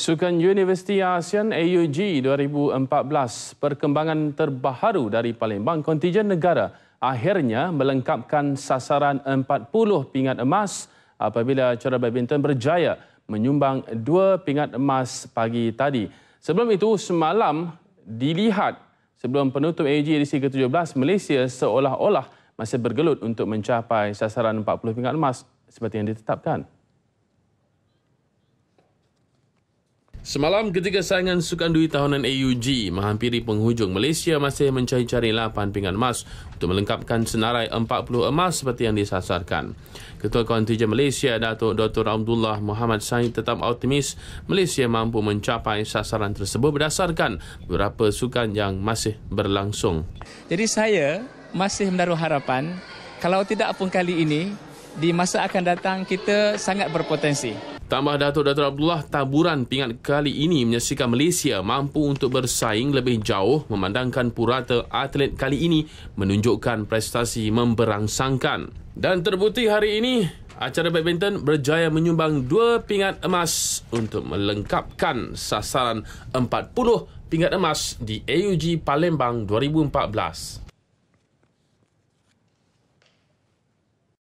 Sukan Universiti ASEAN AUG 2014 perkembangan terbaru dari Palembang kontijen negara akhirnya melengkapkan sasaran 40 pingat emas apabila cara badminton berjaya menyumbang dua pingat emas pagi tadi. Sebelum itu semalam dilihat sebelum penutup AUG edisi ke-17 Malaysia seolah-olah masih bergelut untuk mencapai sasaran 40 pingat emas seperti yang ditetapkan. Semalam ketika saingan Sukan Dui tahunan AUG menghampiri penghujung, Malaysia masih mencari-cari 8 pinggan emas untuk melengkapkan senarai 40 emas seperti yang disasarkan. Ketua Kontijen Malaysia, Datuk Dr. Abdullah Muhammad Said tetap optimis Malaysia mampu mencapai sasaran tersebut berdasarkan beberapa sukan yang masih berlangsung. Jadi saya masih menaruh harapan kalau tidak pun kali ini di masa akan datang kita sangat berpotensi. Tambah Datuk Datuk Abdullah, taburan pingat kali ini menyaksikan Malaysia mampu untuk bersaing lebih jauh memandangkan purata atlet kali ini menunjukkan prestasi memberangsangkan. Dan terbukti hari ini, acara badminton berjaya menyumbang dua pingat emas untuk melengkapkan sasaran 40 pingat emas di AUG Palembang 2014.